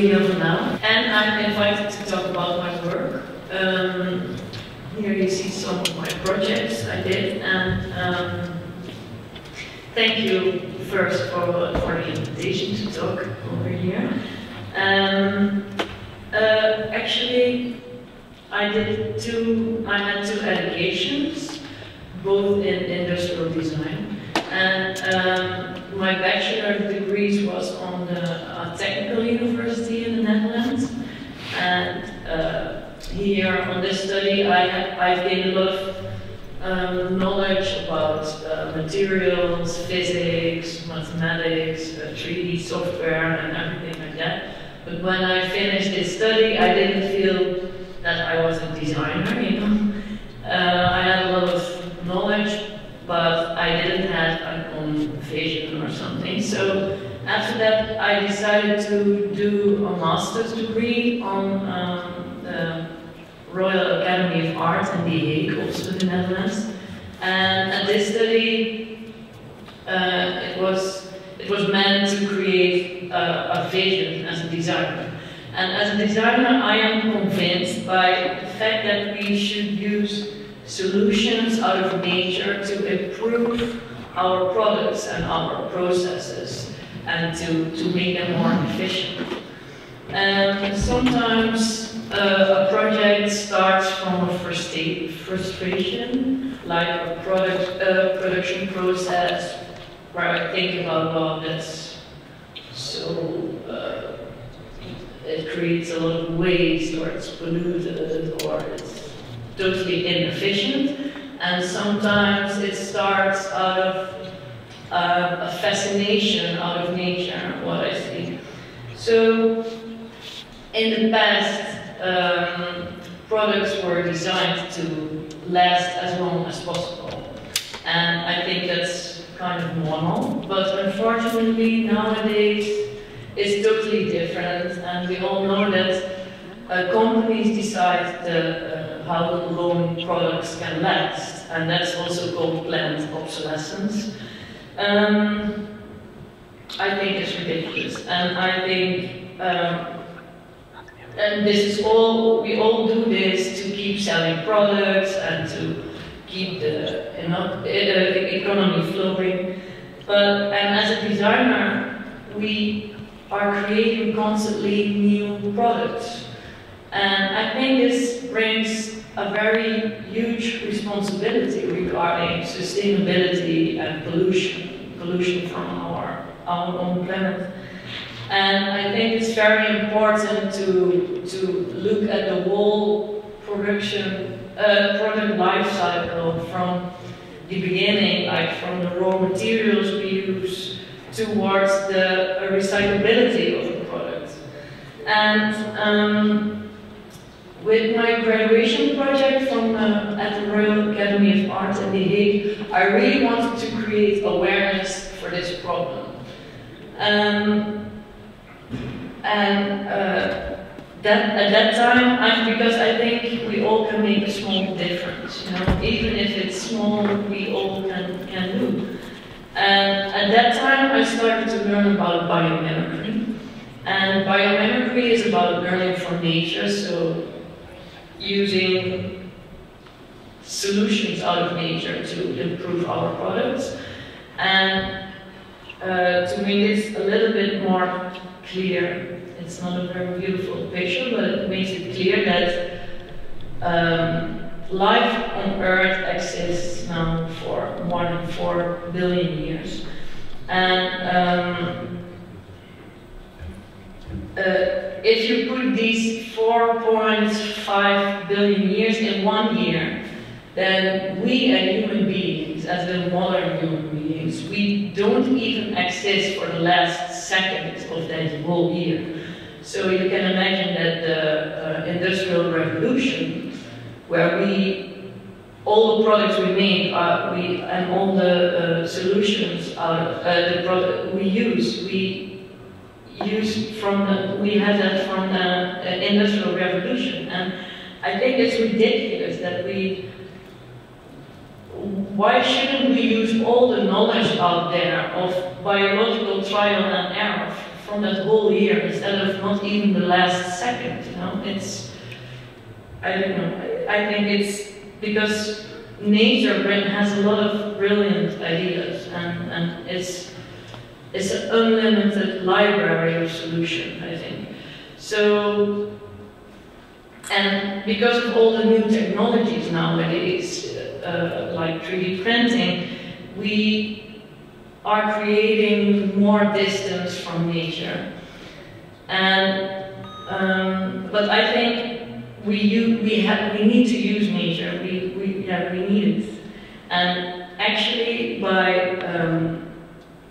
Van now, and I'm invited to talk about my work. Um, here you see some of my projects I did, and um, thank you first for, for the invitation to talk over here. Um, uh, actually, I did two, I had two educations, both in industrial design. And um, my bachelor degrees was on the uh, Technical University. And uh, here on this study, I, I've gained a lot of um, knowledge about uh, materials, physics, mathematics, 3D uh, software, and everything like that. But when I finished this study, I didn't feel that I was a designer, you know. Uh, I had a lot of knowledge, but I didn't have an own vision or something. So after that, I decided to do a master's degree on um, the Royal Academy of Art in The Hague, also in the Netherlands. And at this study, uh, it was it was meant to create a, a vision as a designer. And as a designer, I am convinced by the fact that we should use solutions out of nature to improve our products and our processes and to, to make them more efficient. And sometimes uh, a project starts from a frustration, like a product uh, production process where I think about, well, that's so uh, it creates a lot of waste or it's polluted or it's totally inefficient. And sometimes it starts out of uh, a fascination out of nature, what I see. So in the past, um, products were designed to last as long as possible. And I think that's kind of normal. But unfortunately, nowadays, it's totally different, and we all know that uh, companies decide the, uh, how long products can last, and that's also called planned obsolescence. Um, I think it's ridiculous, and I think, um, and this is all, we all do this to keep selling products and to keep the you know, uh, economy flowing. But, and as a designer, we are creating constantly new products. And I think this brings a very huge responsibility regarding sustainability and pollution, pollution from our, our own planet. And I think it's very important to, to look at the whole production, uh, product life cycle from the beginning, like from the raw materials we use towards the recyclability of the product. And um, with my graduation project from uh, at the Royal Academy of Art in The Hague, I really wanted to create awareness for this problem. Um, and uh, that, at that time, I, because I think we all can make a small difference, you know, even if it's small, we all can, can do. And at that time, I started to learn about biomimicry. And biomimicry is about learning from nature, so using solutions out of nature to improve our products. And uh, to make this a little bit more clear, it's not a very beautiful picture, but it makes it clear that um, life on Earth exists now for more than 4 billion years. And um, uh, if you put these 4.5 billion years in one year, then we as human beings, as the modern human beings, we don't even exist for the last second of that whole year. So you can imagine that the uh, Industrial Revolution where we, all the products we make are, we, and all the uh, solutions are, uh, the product we use, we use from the, we have that from the uh, Industrial Revolution. And I think it's ridiculous that we, why shouldn't we use all the knowledge out there of biological trial and error from that whole year instead of not even the last second, you know, it's, I don't know, I, I think it's because nature has a lot of brilliant ideas and, and it's, it's an unlimited library of solution, I think. So, and because of all the new technologies nowadays, uh, like 3D printing, we are creating more distance from nature. And, um, but I think we, we, have, we need to use nature, we, we, yeah, we need it. And actually, by,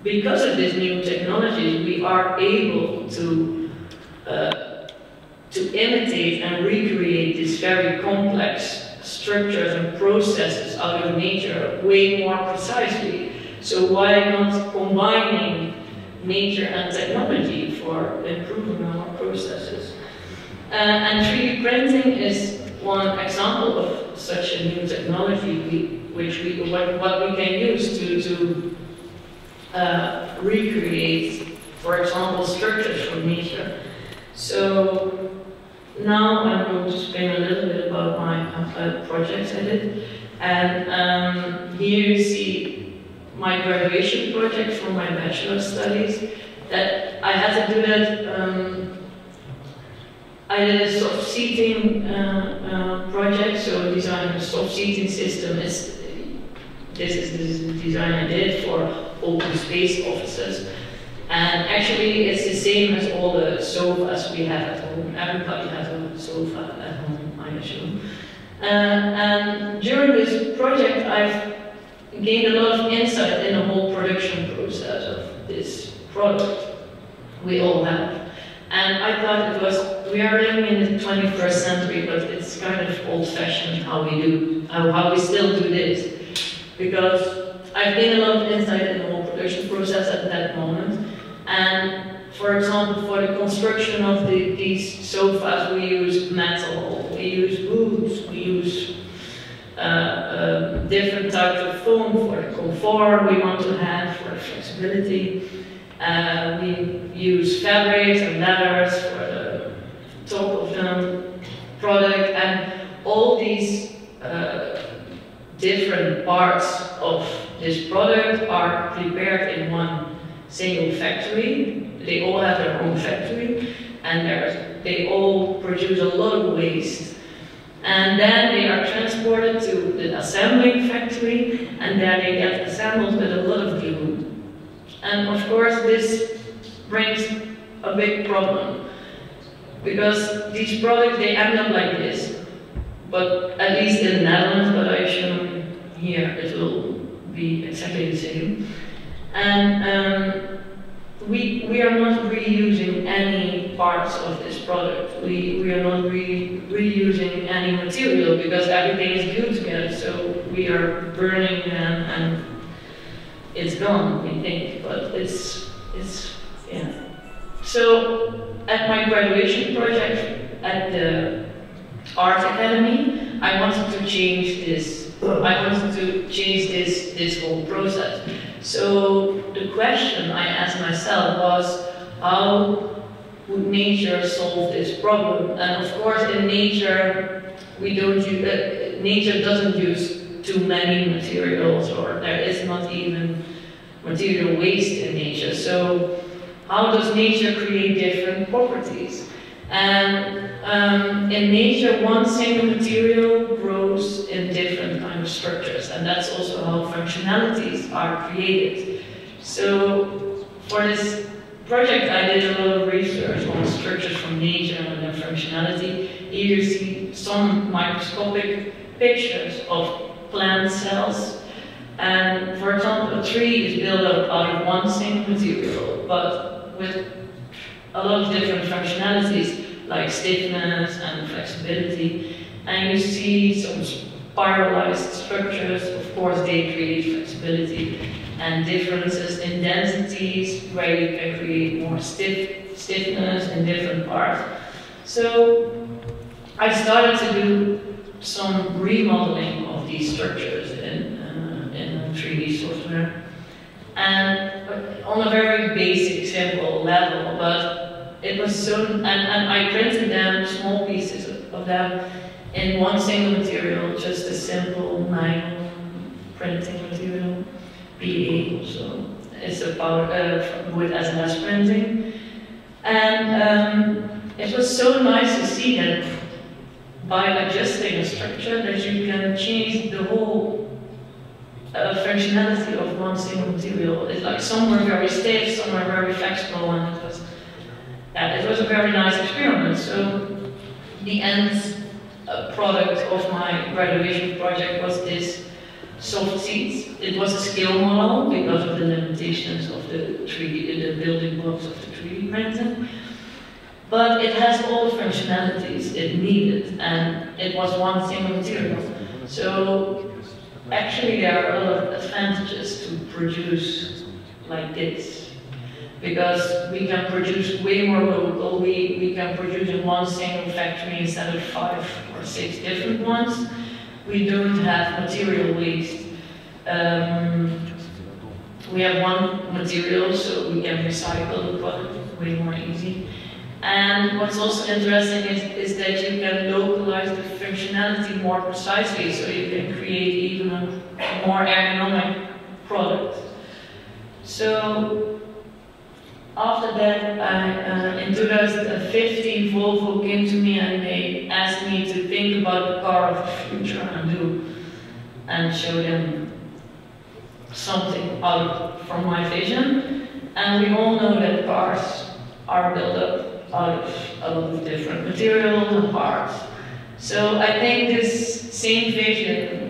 because of these new technologies, we are able to, uh, to imitate and recreate these very complex structures and processes out of nature way more precisely. So why not combining nature and technology for improving our processes? Uh, and 3D printing is one example of such a new technology we, which we, what, what we can use to, to uh, recreate, for example, structures from nature. So now I'm going to explain a little bit about my projects I did. And um, here you see my graduation project from my bachelor studies. That I had to do that. Um, I did a soft seating uh, uh, project, so designing a soft seating system is, this is the design I did for open space offices. And actually, it's the same as all the sofas we have at home. Everybody has a sofa at home, I assume. Uh, and during this project, I've gained a lot of insight in the whole production process of this product we all have. And I thought it was, we are living in the 21st century, but it's kind of old-fashioned how we do, how, how we still do this. Because I've gained a lot of insight in the whole production process at that moment. And for example, for the construction of the, these sofas, we use metal, we use wood, we use uh, uh, different types of foam for the comfort we want to have, for flexibility. Uh, we use fabrics and leathers for the top of the product, and all these uh, different parts of this product are prepared in one single factory. They all have their own factory, and they all produce a lot of waste. And then they are transported to the assembling factory, and there they get assembled with a lot of glue. And of course, this brings a big problem, because these products, they end up like this. But at least in the Netherlands, but I assume here it will be exactly the same. And um, we, we are not reusing any parts of this product. We, we are not re, reusing any material because everything is glued together. So we are burning them and it's gone, we think. But it's, it's yeah. So at my graduation project at the Art Academy, I wanted to change this. I wanted to change this, this whole process. So the question I asked myself was, how would nature solve this problem? And of course, in nature, we don't use, uh, nature doesn't use too many materials, or there is not even material waste in nature. So how does nature create different properties? And um, in nature, one single material grows in different kind of structures, and that's also how functionalities are created. So for this project, I did a lot of research on structures from nature and their functionality. Here you see some microscopic pictures of plant cells. And for example, a tree is built up out of one single material, but with a lot of different functionalities like stiffness and flexibility. And you see some spiralized structures, of course they create flexibility and differences in densities where you can create more stiff, stiffness in different parts. So I started to do some remodeling of these structures in, uh, in 3D software. and on a very basic, simple level, but it was so, and, and I printed them, small pieces of them, in one single material, just a simple nylon printing material, PA, so it's about uh, with SLS printing. And um, it was so nice to see that by adjusting a structure that you can change the whole uh, functionality of one single material. It's like some were very stiff, some were very flexible, and it was, yeah, it was a very nice experiment. So the end uh, product of my graduation project was this soft seats. It was a scale model because of the limitations of the 3D, the building blocks of the 3D printing. But it has all the functionalities it needed, and it was one single material. So actually there are a lot of advantages to produce like this. Because we can produce way more local, we, we can produce in one single factory instead of five or six different ones we don't have material waste. Um, we have one material, so we can recycle product way more easy. And what's also interesting is, is that you can localize the functionality more precisely, so you can create even a more ergonomic product. So after that, I, uh, in 2015, Volvo came to me and they asked me to think about the car of the future and do and show them something out from my vision. And we all know that cars are built up out of a lot of different materials and parts. So I think this same vision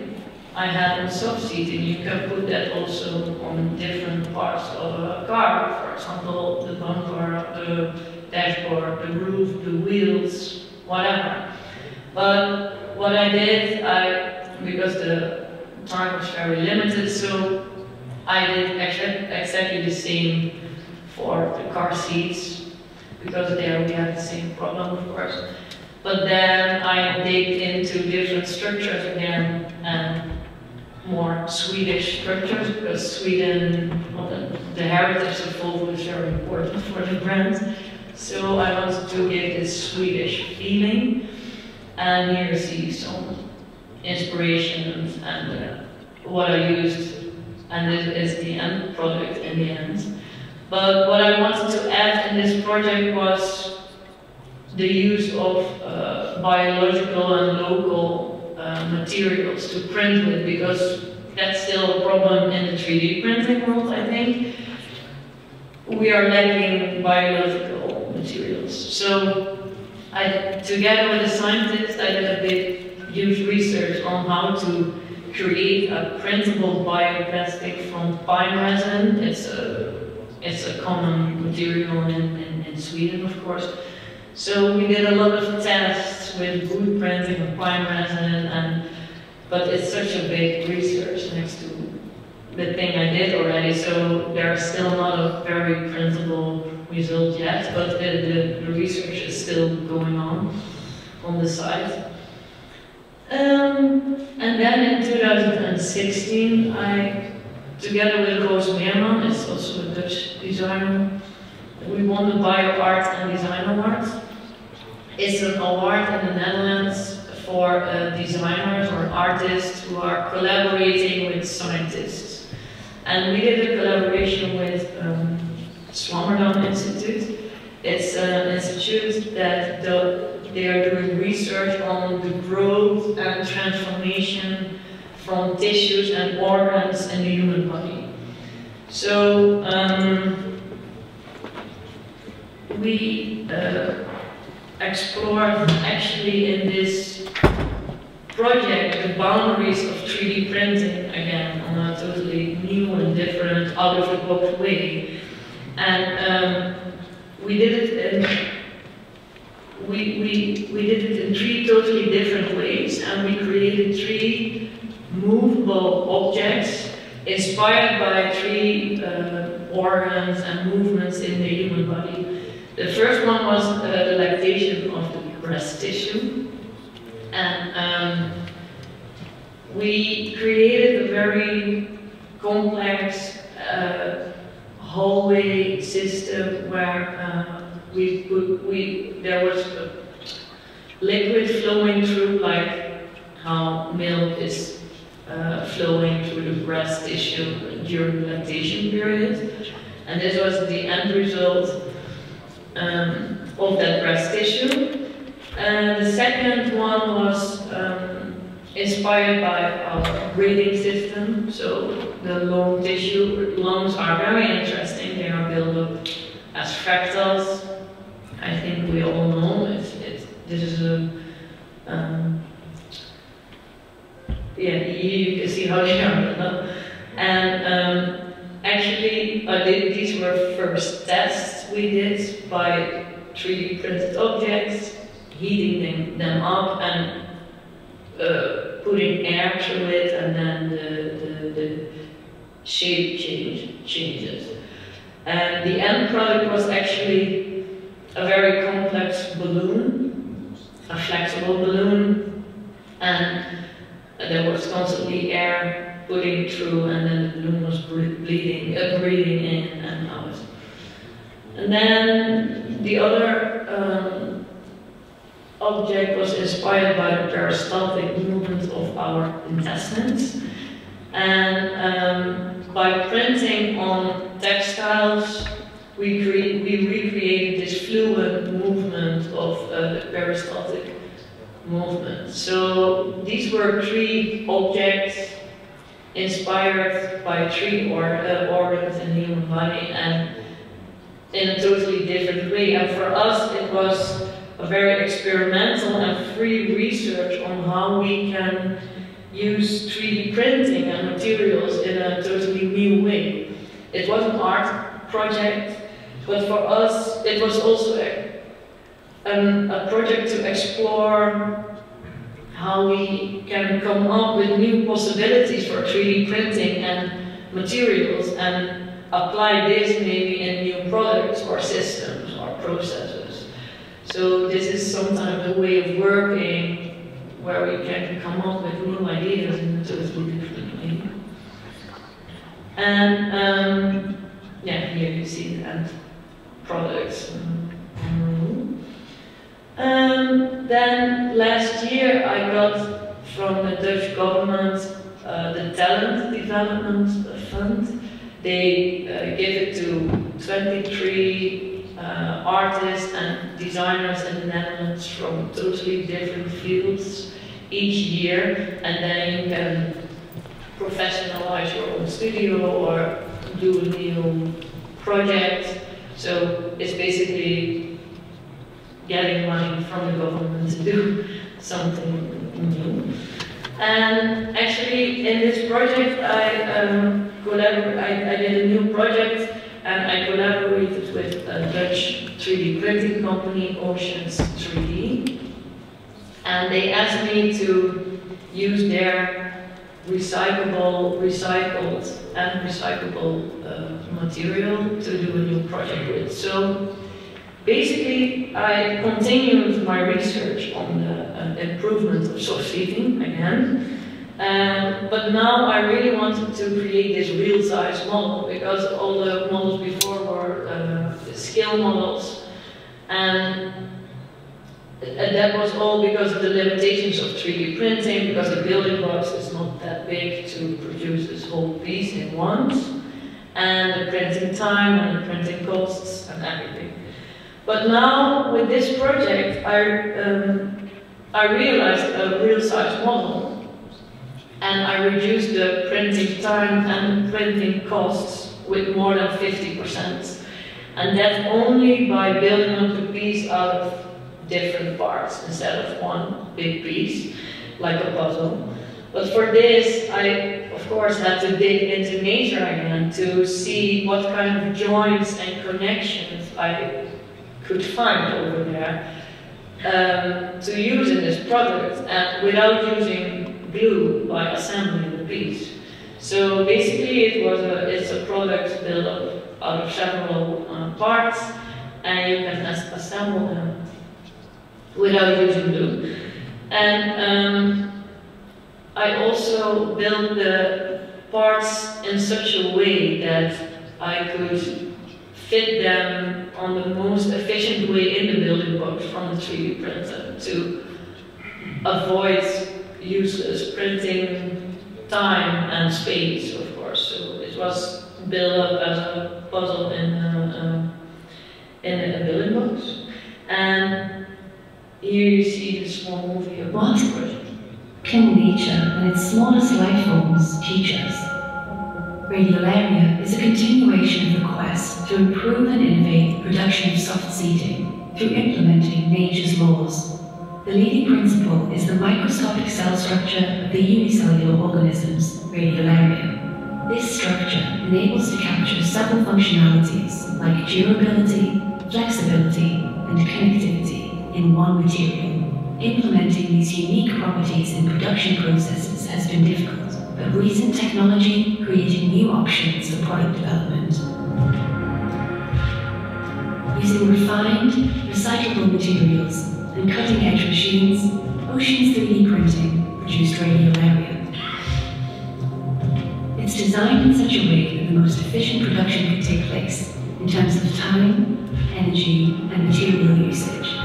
I had on seating. You can put that also on different parts of a car. For example, the bumper, the dashboard, the roof, the wheels, whatever. But what I did, I because the time was very limited, so I did exactly the same for the car seats because there we had the same problem, of course. But then I digged into different structures again and more Swedish structures because Sweden, well, the, the, heritage of Volvo is very important for the brand. So I wanted to give this Swedish feeling. And here you see some inspirations and uh, what I used. And this is the end product in the end. But what I wanted to add in this project was the use of uh, biological and local uh, materials to print with because that's still a problem in the 3D printing world, I think. We are lacking biological materials. So I, together with a scientist, I did a big, huge research on how to create a printable bioplastic from pine resin. It's a, it's a common material in, in, in Sweden, of course. So we did a lot of tests with wood printing and pine resin, and but it's such a big research next to the thing I did already. So there are still not a very printable result yet, but the, the, the research is still going on on the site. Um, and then in 2016, I, together with Roos Meerman, is also a Dutch designer, we won the Bio Art and Design Award. It's an award in the Netherlands for uh, designers or artists who are collaborating with scientists. And we did a collaboration with um, Swammerdam Institute. It's an institute that the, they are doing research on the growth and transformation from tissues and organs in the human body. So um, we uh, explored actually in this project the boundaries of 3D printing again on a totally new and different out of the box way. And um, we did it in we, we, we did it in three totally different ways and we created three movable objects inspired by three uh, organs and movements in the human body. The first one was uh, the lactation of the breast tissue. And um, we created a very complex, a hallway system where uh, we, put, we there was liquid flowing through like how milk is uh, flowing through the breast tissue during the lactation period. And this was the end result um, of that breast tissue. And the second one was um, inspired by our breathing system. So the lung tissue, lungs are very interesting. They are built up as fractals. I think we all know it. it this is a um, yeah, you can see how they are. And um, actually, uh, these were first tests we did by 3D printed objects, heating them up and uh, putting air through it, and then the, the, the shape change, changes. And the end product was actually a very complex balloon, a flexible balloon, and there was constantly air putting through, and then the balloon was bleeding, uh, breathing in and out. And then the other um, object was inspired by the peristaltic movement of our intestines. And um, by printing on textiles, we, we recreated this fluid movement of uh, the peristaltic movement. So these were three objects inspired by three or, uh, organs in the human body and in a totally different way. And for us, it was a very experimental and free research on how we can use 3D printing and materials in a totally new way. It was an art project, but for us, it was also a, um, a project to explore how we can come up with new possibilities for 3D printing and materials and apply this maybe in new products or systems or processes. So this is sometimes a way of working where we can come up with new ideas in a totally different way. And um, yeah, here you see the end products. Um, then last year I got from the Dutch government uh, the Talent Development Fund they uh, give it to 23 uh, artists and designers in the Netherlands from totally different fields each year, and then you can professionalize your own studio or do a new project. So it's basically getting money from the government to do something new. And actually, in this project, I um, I, I, did a new project and I collaborated with a Dutch 3D printing company, Oceanz 3D. And they asked me to use their recyclable, recycled and recyclable uh, material to do a new project with. So basically, I continued my research on the uh, improvement of soft seating again. Um, but now I really wanted to create this real-size model because all the models before were uh, scale models and, and that was all because of the limitations of 3D printing because the building blocks is not that big to produce this whole piece in once and the printing time and the printing costs and everything. But now with this project I, um, I realized a real-size model and I reduced the printing time and printing costs with more than 50%. And that only by building up the piece out of different parts instead of one big piece, like a puzzle. But for this, I, of course, had to dig into nature again to see what kind of joints and connections I could find over there um, to use in this product, and without using glue by assembling the piece. So basically it was a, it's a product built up out of several uh, parts and you can assemble them without using glue. And um, I also built the parts in such a way that I could fit them on the most efficient way in the building blocks from the 3D printer to avoid useless printing time and space, of course. So it was built up as a puzzle in uh, a, a in a building blocks. And here you see the small movie of what can nature and its smallest life forms teach us? Radiolaria is a continuation of the quest to improve and innovate the production of soft seating through implementing nature's laws. The leading principle is the microscopic cell structure of the unicellular organisms, Radiolaria. This structure enables to capture several functionalities like durability, flexibility, and connectivity in one material. Implementing these unique properties in production processes has been difficult, but recent technology creating new options for product development. Using refined, recyclable materials and cutting-edge machines, Oceanz 3D printing produced Radiolaria. It's designed in such a way that the most efficient production can take place in terms of time, energy, and material usage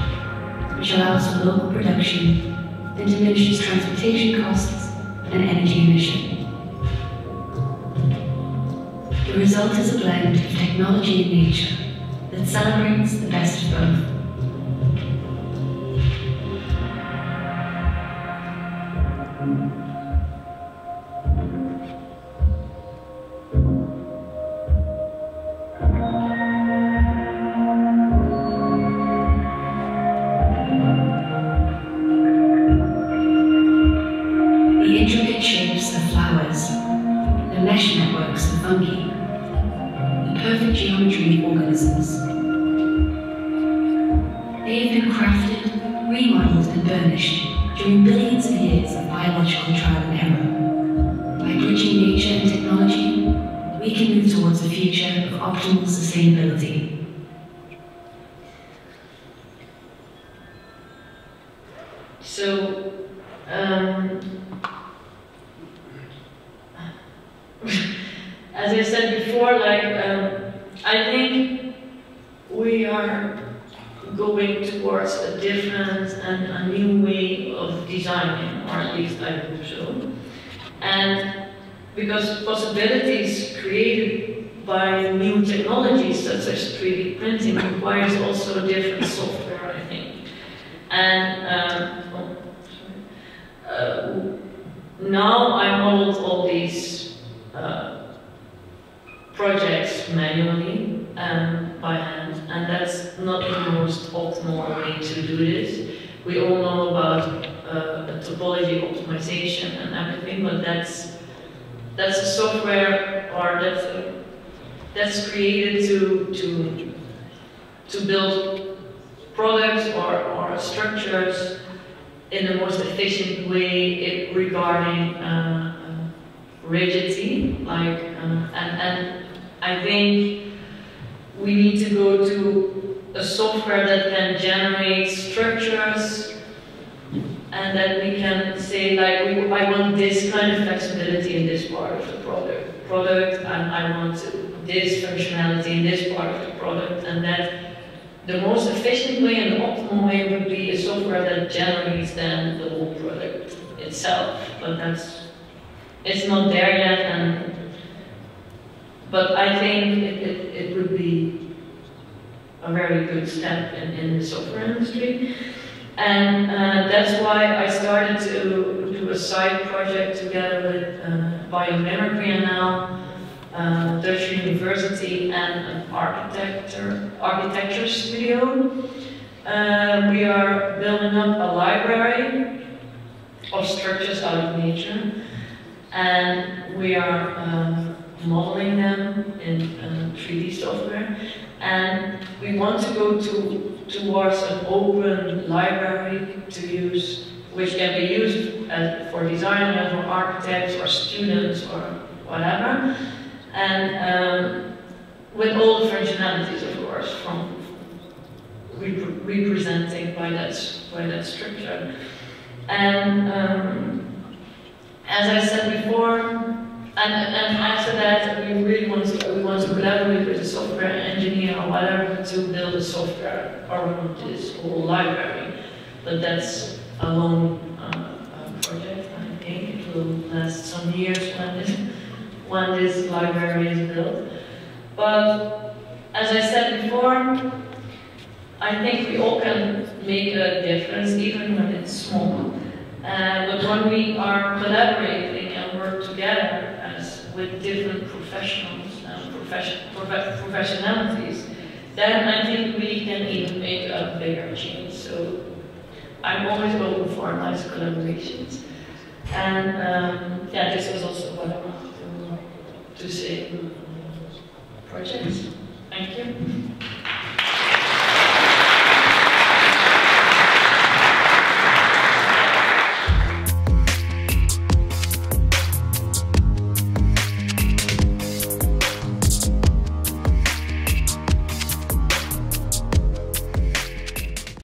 which allows for local production and diminishes transportation costs and energy emission. Result is a blend of technology and nature that celebrates the best of both. organisms. They have been crafted, remodeled, and burnished during billions of years different software, I think. And um, oh, uh, now I modeled all these uh, projects manually and by hand, and that's not the most optimal way to do this. We all know about uh, topology optimization and everything, but that's that's a software or that's that's created to to to build products or, or structures in the most efficient way regarding uh, rigidity. Like, uh, and, and I think we need to go to a software that can generate structures and that we can say like, we, I want this kind of flexibility in this part of the product, product and I want this functionality in this part of the product and that the most efficient way and the optimal way would be a software that generates then the whole product itself. But that's it's not there yet, and but I think it, it, it would be a very good step in, in the software industry. And uh, that's why I started to do a side project together with uh, Biomimicry now uh, Dutch University and an architecture, architecture studio. Uh, we are building up a library of structures out of nature and we are um, modeling them in um, uh, 3D software and we want to go to, towards an open library to use which can be used as, for designers or architects or students or whatever and um, with all the functionalities, of course, from rep representing by that by that structure. And um, as I said before, and, and after that, we really want to we want to collaborate with a software engineer or whatever to build a software around this whole library. But that's a long uh, uh project. I think it will last some years when this library is built. But as I said before, I think we all can make a difference, even when it's small. Uh, but when we are collaborating and work together as with different professionals and profession, prof professionalities, then I think we can even make a bigger change. So I'm always open for nice collaborations. And um, yeah, this was also what I wanted to, say. Projects. Thank you.